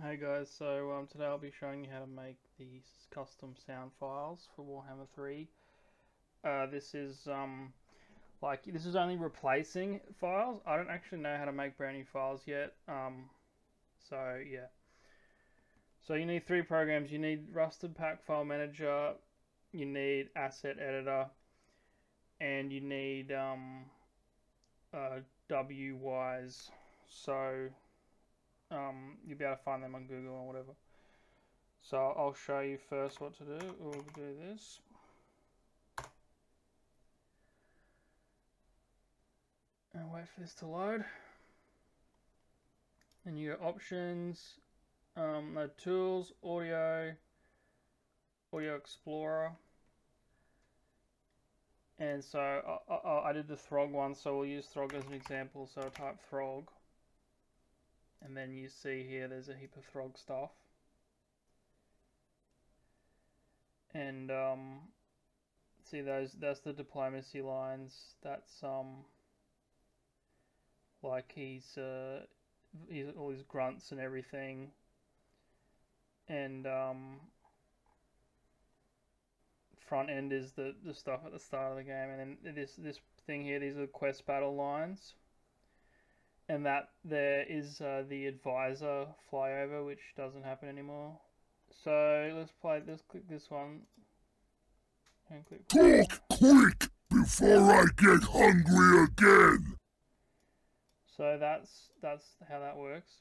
Hey guys, so um, today I'll be showing you how to make these custom sound files for Warhammer 3. Uh, this is um, like this is only replacing files. I don't actually know how to make brand new files yet. Um, so yeah. So you need three programs. You need Rusted Pack File Manager, you need Asset Editor, and you need um, uh, WWise. So um, you'll be able to find them on Google or whatever. So I'll show you first what to do. We'll do this. And wait for this to load. And you go options, um, no tools, audio, audio explorer. And so I, I, I did the Throg one, so we'll use Throg as an example. So I type Throg and then you see here there's a heap of Throg stuff. And um, see those that's the diplomacy lines that's um like he's uh he's all his grunts and everything. And um front end is the the stuff at the start of the game. And then this this thing here these are the quest battle lines and that there is uh, the advisor flyover, which doesn't happen anymore. So let's play. Let's click this one. And click. Talk quick before I get hungry again. So that's that's how that works.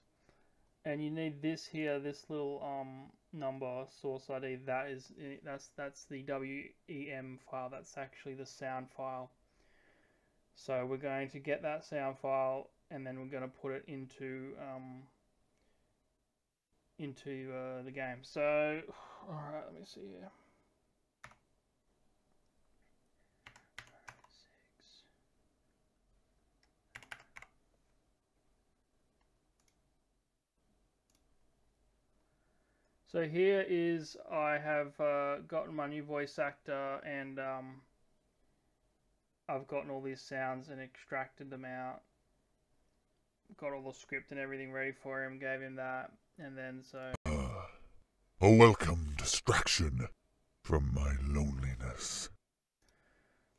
And you need this here, this little um number source ID. That is that's that's the WEM file. That's actually the sound file. So we're going to get that sound file and then we're going to put it into um, into uh, the game. So, all right, let me see here. So here is I have uh, gotten my new voice actor and um, I've gotten all these sounds and extracted them out got all the script and everything ready for him, gave him that, and then so. Uh, a welcome distraction from my loneliness.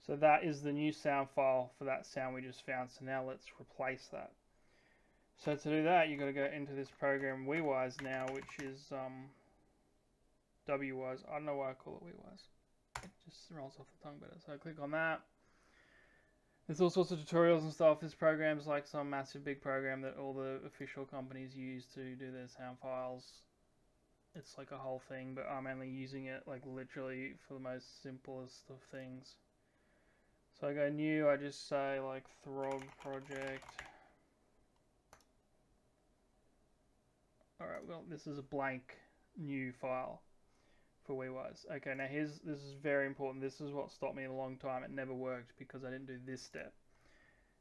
So that is the new sound file for that sound we just found. So now let's replace that. So to do that, you've got to go into this program WeWise now, which is um, WWise. I don't know why I call it WeWise. It just rolls off the tongue better. So click on that. There's all sorts of tutorials and stuff. This program's like some massive big program that all the official companies use to do their sound files. It's like a whole thing, but I'm only using it like literally for the most simplest of things. So I go new, I just say like Throg project. Alright, well this is a blank new file for WeWise. Okay, now here's this is very important. This is what stopped me a long time. It never worked because I didn't do this step,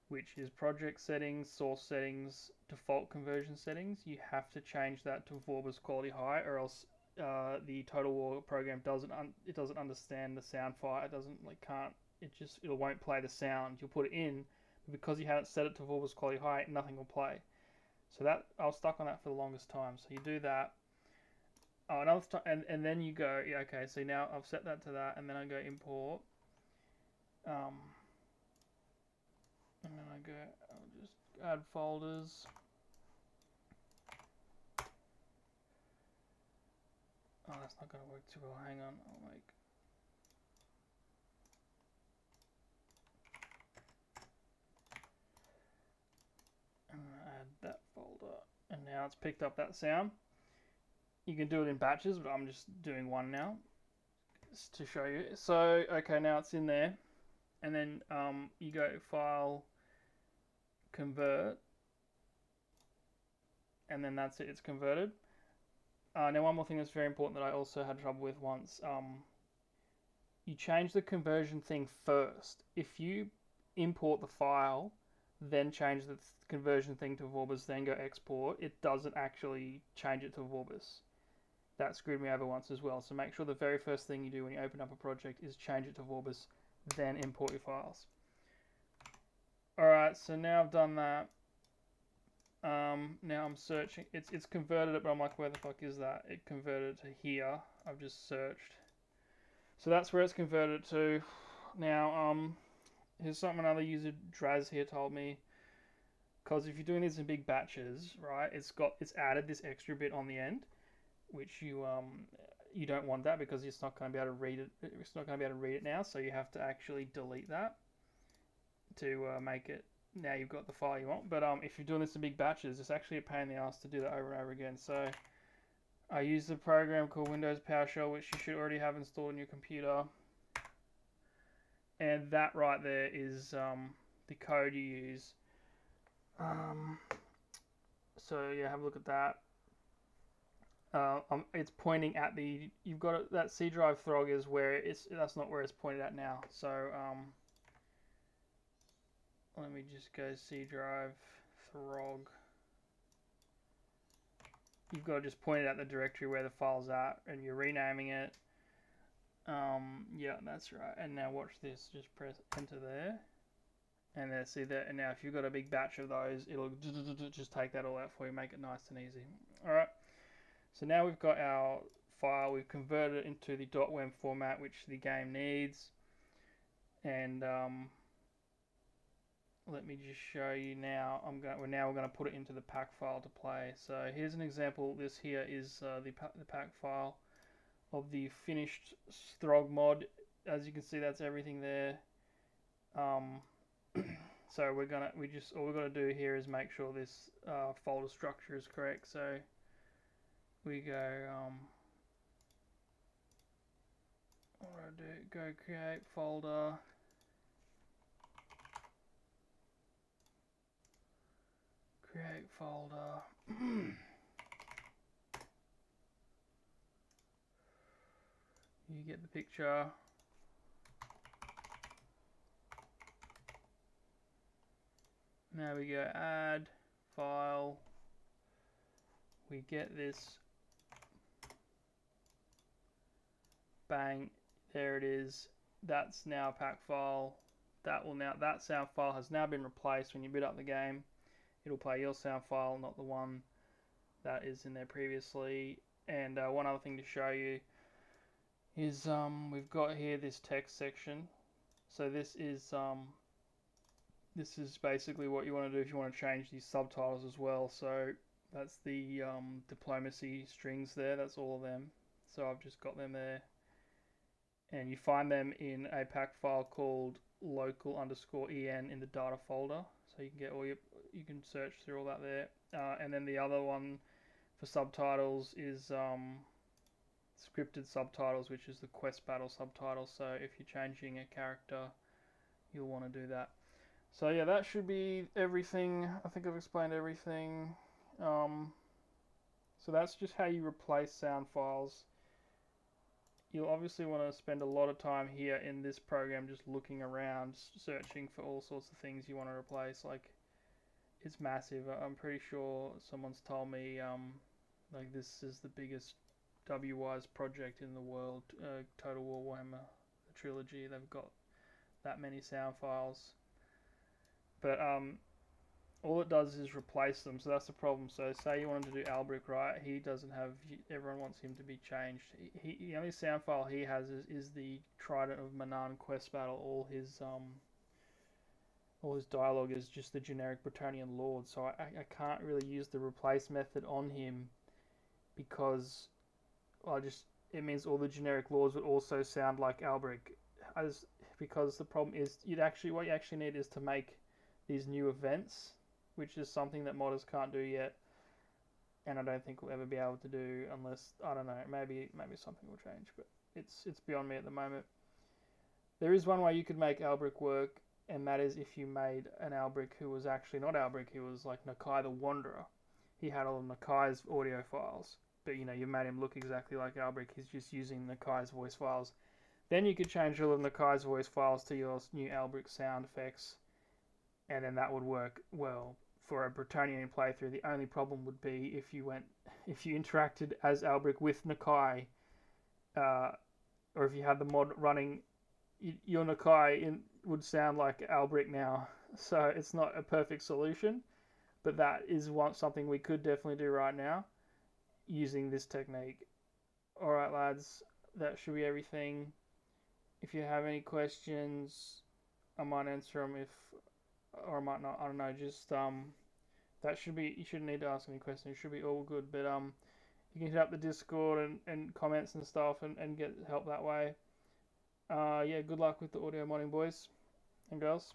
which is project settings, source settings, default conversion settings. You have to change that to Vorbis quality high, or else uh, the Total War program doesn't it doesn't understand the sound file. It doesn't like can't it just it won't play the sound. You'll put it in, but because you haven't set it to Vorbis quality high, nothing will play. So that I was stuck on that for the longest time. So you do that Oh, another time, and, and then you go, yeah, okay, so now I've set that to that, and then I go import. Um, and then I go, I'll just add folders. Oh, that's not going to work too well. Hang on, I'll make. And add that folder, and now it's picked up that sound. You can do it in batches, but I'm just doing one now to show you. So, okay, now it's in there. And then um, you go File, Convert, and then that's it, it's converted. Uh, now, one more thing that's very important that I also had trouble with once. Um, you change the conversion thing first. If you import the file, then change the conversion thing to Vorbis, then go export, it doesn't actually change it to Vorbis that screwed me over once as well. So make sure the very first thing you do when you open up a project is change it to Vorbis, then import your files. Alright, so now I've done that. Um, now I'm searching. It's it's converted it, but I'm like, where the fuck is that? It converted to here. I've just searched. So that's where it's converted to. Now, um, here's something another user, Draz here, told me. Because if you're doing these in big batches, right, it's got it's added this extra bit on the end, which you um you don't want that because it's not going to be able to read it. It's not going to be able to read it now, so you have to actually delete that to uh, make it. Now you've got the file you want. But um, if you're doing this in big batches, it's actually a pain in the ass to do that over and over again. So I use the program called Windows PowerShell, which you should already have installed on your computer. And that right there is um, the code you use. Um, so yeah, have a look at that. Uh, um, it's pointing at the you've got that C drive throg is where it's that's not where it's pointed at now. So um, let me just go C drive throg. You've got to just point it at the directory where the file's at, and you're renaming it. Um, yeah, that's right. And now watch this. Just press enter there. And then see that. And now if you've got a big batch of those, it'll just take that all out for you, make it nice and easy. All right. So now we've got our file. We've converted it into the .wem format, which the game needs. And um, let me just show you now. I'm going. We're now we're going to put it into the pack file to play. So here's an example. This here is uh, the the pack file of the finished Throg mod. As you can see, that's everything there. Um, so we're gonna we just all we're gonna do here is make sure this uh, folder structure is correct. So we go um, what I do? Go create folder. create folder. you get the picture. Now we go add file. We get this. Bang, there it is. That's now a pack file. That will now that sound file has now been replaced when you boot up the game it'll play your sound file, not the one that is in there previously. And uh, one other thing to show you is um, we've got here this text section. So this is um, this is basically what you want to do if you want to change these subtitles as well. So that's the um, diplomacy strings there. That's all of them. So I've just got them there. And you find them in a pack file called local underscore en in the data folder. So you can get all your you can search through all that there. Uh, and then the other one for subtitles is um, scripted subtitles, which is the quest battle subtitles. So if you're changing a character, you'll want to do that. So yeah, that should be everything. I think I've explained everything. Um, so that's just how you replace sound files. You'll obviously want to spend a lot of time here in this program just looking around, searching for all sorts of things you want to replace, like it's massive. I'm pretty sure someone's told me um, like this is the biggest WWise project in the world. Uh, Total War Warhammer the trilogy. They've got that many sound files, but um, all it does is replace them. So that's the problem. So say you wanted to do Alberic, right? He doesn't have. Everyone wants him to be changed. He, he the only sound file he has is, is the Trident of Manaan quest battle. All his um all his dialogue is just the generic Bretonnian lord, so I, I can't really use the replace method on him because I just it means all the generic lords would also sound like Alberic, as because the problem is you'd actually what you actually need is to make these new events, which is something that modders can't do yet, and I don't think we'll ever be able to do unless I don't know maybe maybe something will change, but it's it's beyond me at the moment. There is one way you could make Alberic work, and that is if you made an Alberic who was actually not Alberic, he was like Nakai the Wanderer. He had all of Nakai's audio files, but you know, you made him look exactly like Alberic, he's just using Nakai's voice files. Then you could change all of Nakai's voice files to your new Alberic sound effects, and then that would work well for a Bretonnian playthrough. The only problem would be if you went, if you interacted as Alberic with Nakai, uh, or if you had the mod running your Nakai in would sound like Alberic now, so it's not a perfect solution. but that is one something we could definitely do right now using this technique. All right, lads, that should be everything. If you have any questions, I might answer them if, or I might not. I don't know. Just um, that should be. You shouldn't need to ask any questions. It should be all good. But um, you can hit up the Discord and, and comments and stuff and, and get help that way. Uh, yeah, good luck with the audio modding, boys and girls.